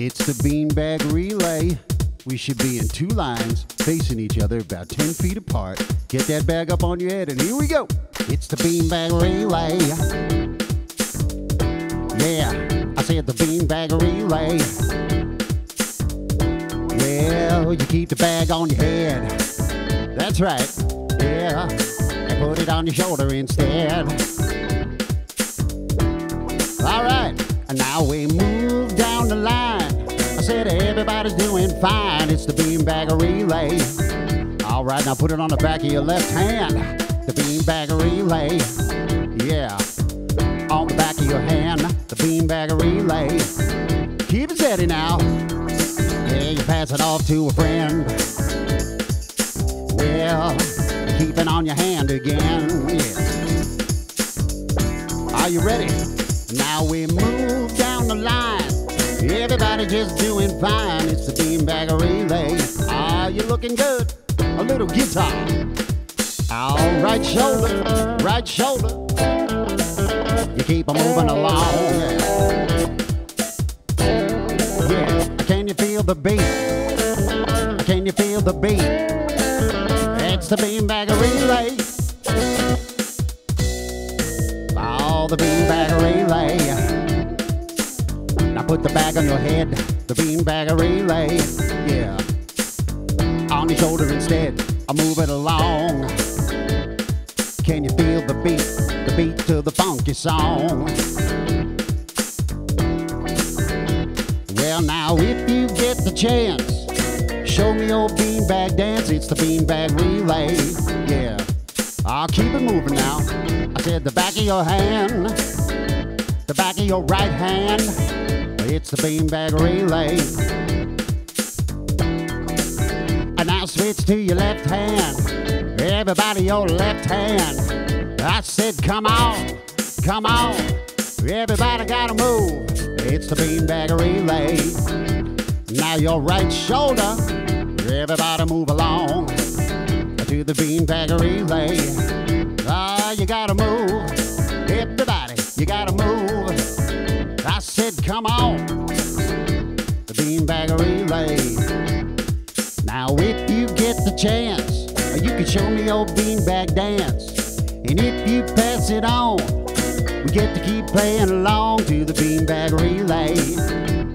It's the beanbag relay. We should be in two lines facing each other about 10 feet apart. Get that bag up on your head, and here we go. It's the beanbag relay. Yeah, I said the beanbag relay. Well, you keep the bag on your head. That's right. Yeah, and put it on your shoulder instead. Everybody's doing fine. It's the beanbag relay. All right, now put it on the back of your left hand. The beanbag relay. Yeah, on the back of your hand. The beanbag relay. Keep it steady now. Yeah, you pass it off to a friend. Well, keep it on your hand again. Yeah. Are you ready? Now we move down the line. Everybody just doing fine. It's the beanbag relay. Are you looking good? A little guitar. All right shoulder, right shoulder. You keep on moving along. Yeah. Can you feel the beat? Can you feel the beat? It's the beanbag relay. All the beanbag relay. Put the bag on your head. The beanbag relay. Yeah. On your shoulder instead. I move it along. Can you feel the beat? The beat to the funky song. Well, now if you get the chance, show me your beanbag dance. It's the beanbag relay. Yeah. I'll keep it moving now. I said the back of your hand, the back of your right hand. It's the beanbag relay. And now switch to your left hand. Everybody, your left hand. I said, come on, come on. Everybody gotta move. It's the beanbag relay. Now your right shoulder. Everybody move along to the beanbag relay. Ah, you gotta move. Everybody, you gotta move. Come on. The beanbag relay. Now, if you get the chance, you can show me your beanbag dance. And if you pass it on, we get to keep playing along to the beanbag relay.